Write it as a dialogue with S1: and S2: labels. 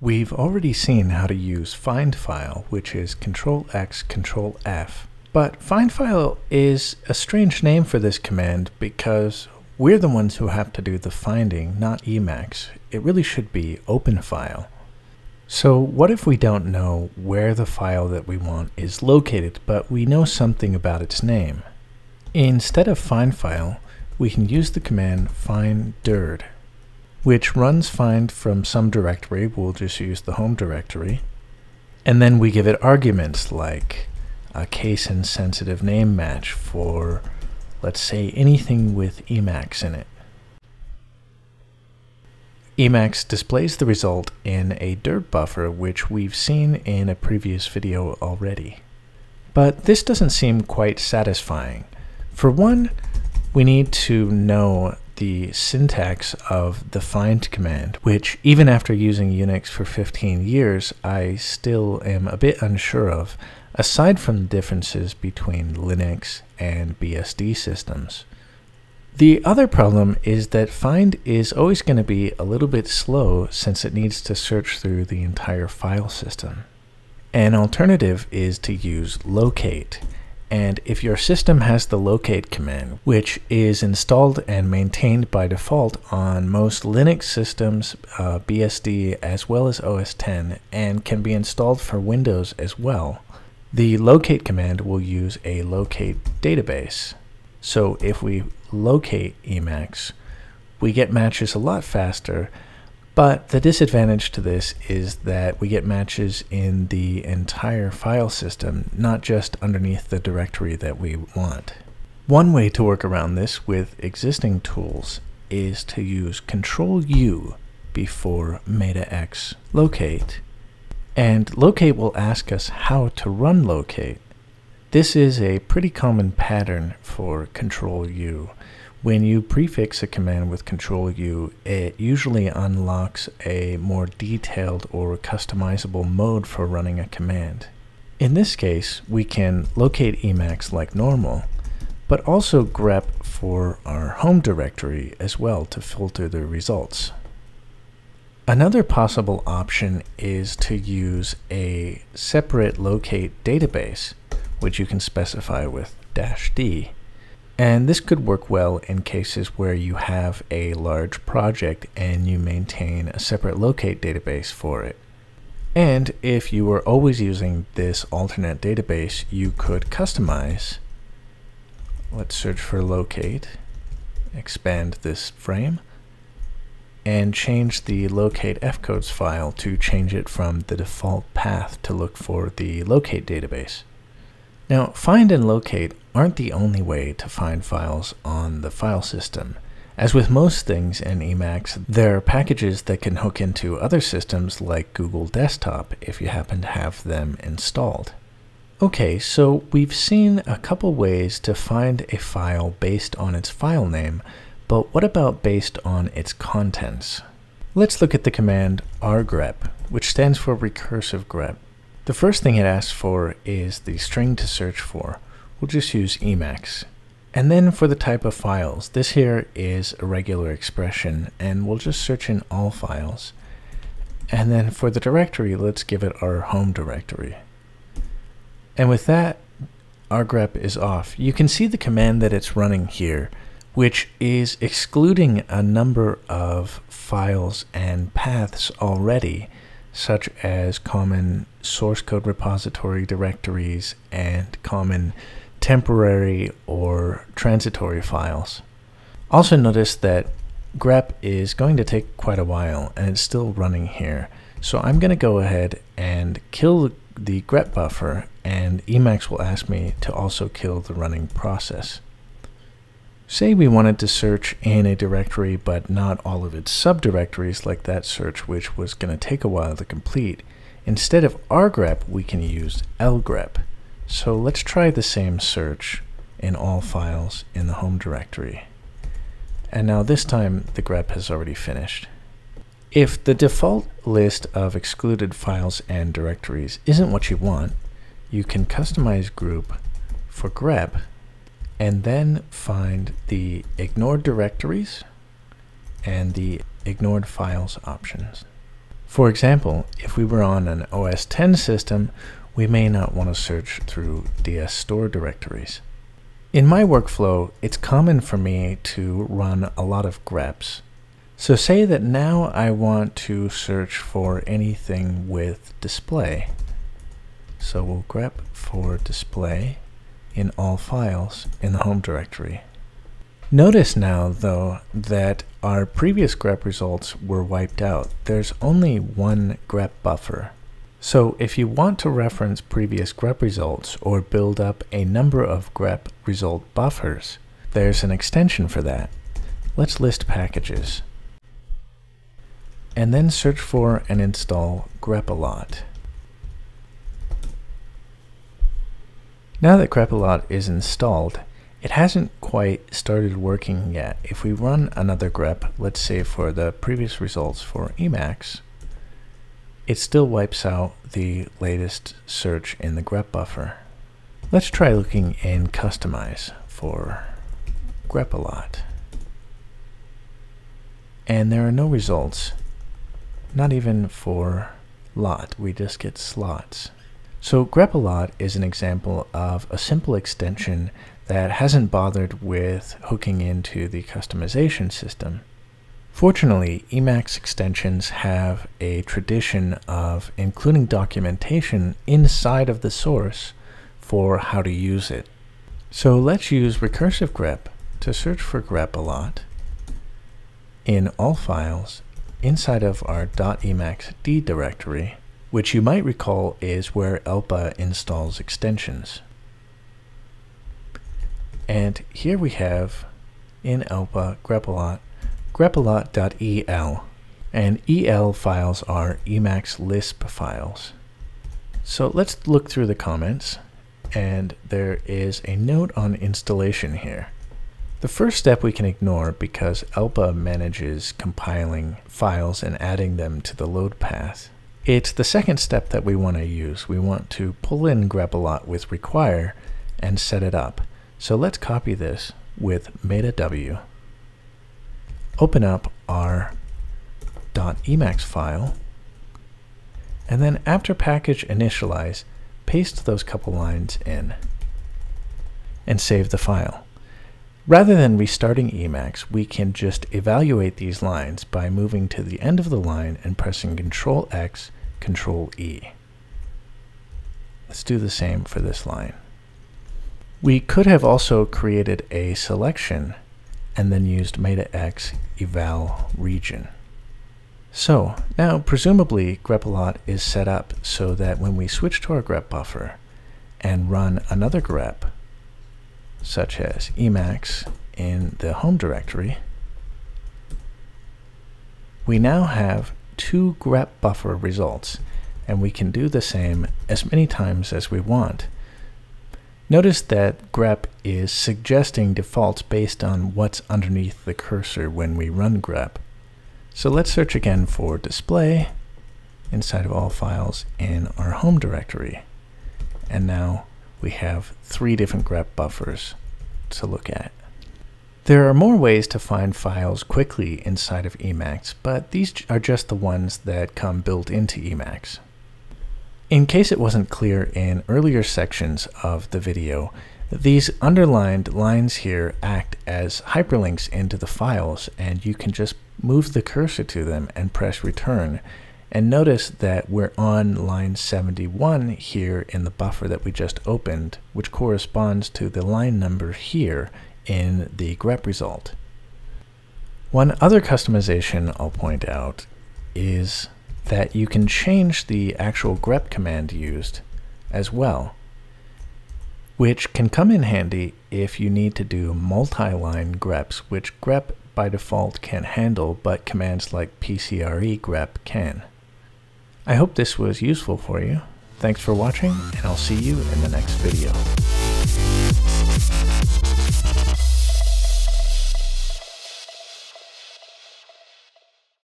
S1: We've already seen how to use find file, which is Control X, Control F. But find file is a strange name for this command because we're the ones who have to do the finding, not Emacs. It really should be open file. So what if we don't know where the file that we want is located, but we know something about its name? Instead of find file, we can use the command find dired which runs find from some directory. We'll just use the home directory. And then we give it arguments like a case insensitive name match for, let's say, anything with Emacs in it. Emacs displays the result in a dired buffer, which we've seen in a previous video already. But this doesn't seem quite satisfying. For one, we need to know the syntax of the find command, which even after using Unix for 15 years, I still am a bit unsure of, aside from the differences between Linux and BSD systems. The other problem is that find is always going to be a little bit slow since it needs to search through the entire file system. An alternative is to use locate, and if your system has the locate command, which is installed and maintained by default on most Linux systems, uh, BSD, as well as OS X, and can be installed for Windows as well, the locate command will use a locate database. So if we locate Emacs, we get matches a lot faster but the disadvantage to this is that we get matches in the entire file system, not just underneath the directory that we want. One way to work around this with existing tools is to use Control U before MetaX locate. And locate will ask us how to run locate. This is a pretty common pattern for Control U. When you prefix a command with Control U, it usually unlocks a more detailed or customizable mode for running a command. In this case, we can locate Emacs like normal, but also grep for our home directory as well to filter the results. Another possible option is to use a separate locate database, which you can specify with dash "-d". And this could work well in cases where you have a large project and you maintain a separate locate database for it. And if you were always using this alternate database, you could customize. Let's search for locate, expand this frame, and change the locate fcodes file to change it from the default path to look for the locate database. Now, find and locate aren't the only way to find files on the file system. As with most things in Emacs, there are packages that can hook into other systems like Google Desktop if you happen to have them installed. Okay, so we've seen a couple ways to find a file based on its file name, but what about based on its contents? Let's look at the command rgrep, which stands for recursive grep. The first thing it asks for is the string to search for we'll just use Emacs. And then for the type of files, this here is a regular expression, and we'll just search in all files. And then for the directory, let's give it our home directory. And with that, our grep is off. You can see the command that it's running here, which is excluding a number of files and paths already, such as common source code repository directories and common temporary or transitory files. Also notice that grep is going to take quite a while and it's still running here. So I'm going to go ahead and kill the grep buffer and Emacs will ask me to also kill the running process. Say we wanted to search in a directory but not all of its subdirectories like that search which was going to take a while to complete. Instead of rgrep we can use lgrep. So let's try the same search in all files in the home directory. And now this time the grep has already finished. If the default list of excluded files and directories isn't what you want, you can customize group for grep and then find the ignored directories and the ignored files options. For example, if we were on an OS 10 system, we may not want to search through DS store directories. In my workflow, it's common for me to run a lot of greps. So say that now I want to search for anything with display. So we'll grep for display in all files in the home directory. Notice now, though, that our previous grep results were wiped out. There's only one grep buffer. So if you want to reference previous grep results or build up a number of grep result buffers, there's an extension for that. Let's list packages. And then search for and install grep-a-lot. Now that grep-a-lot is installed, it hasn't quite started working yet. If we run another grep, let's say for the previous results for Emacs, it still wipes out the latest search in the grep buffer. Let's try looking in Customize for grep-a-lot. And there are no results, not even for lot, we just get slots. So grep-a-lot is an example of a simple extension that hasn't bothered with hooking into the customization system. Fortunately, Emacs extensions have a tradition of including documentation inside of the source for how to use it. So let's use recursive grep to search for grepalot in all files inside of our .emacsd directory, which you might recall is where ELPA installs extensions. And here we have in ELPA grep-a-lot grep-a-lot.el, and el files are Emacs Lisp files. So let's look through the comments, and there is a note on installation here. The first step we can ignore because ELPA manages compiling files and adding them to the load path. It's the second step that we want to use. We want to pull in grep-a-lot with require and set it up. So let's copy this with meta w. open up our .emacs file, and then after package initialize, paste those couple lines in and save the file. Rather than restarting Emacs, we can just evaluate these lines by moving to the end of the line and pressing Control X, Control E. Let's do the same for this line. We could have also created a selection and then used meta-x eval region. So now presumably grep-a-lot is set up so that when we switch to our grep buffer and run another grep, such as Emacs in the home directory, we now have two grep buffer results and we can do the same as many times as we want Notice that grep is suggesting defaults based on what's underneath the cursor when we run grep. So let's search again for display inside of all files in our home directory. And now we have three different grep buffers to look at. There are more ways to find files quickly inside of Emacs, but these are just the ones that come built into Emacs. In case it wasn't clear in earlier sections of the video, these underlined lines here act as hyperlinks into the files and you can just move the cursor to them and press return. And notice that we're on line 71 here in the buffer that we just opened, which corresponds to the line number here in the grep result. One other customization I'll point out is that you can change the actual grep command used as well, which can come in handy if you need to do multi-line greps, which grep by default can't handle, but commands like pcre grep can. I hope this was useful for you. Thanks for watching, and I'll see you in the next video.